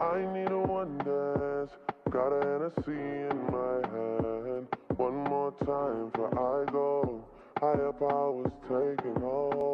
I need a one dance. Got a Hennessy in my hand. One more time for I go. Higher powers taking hold.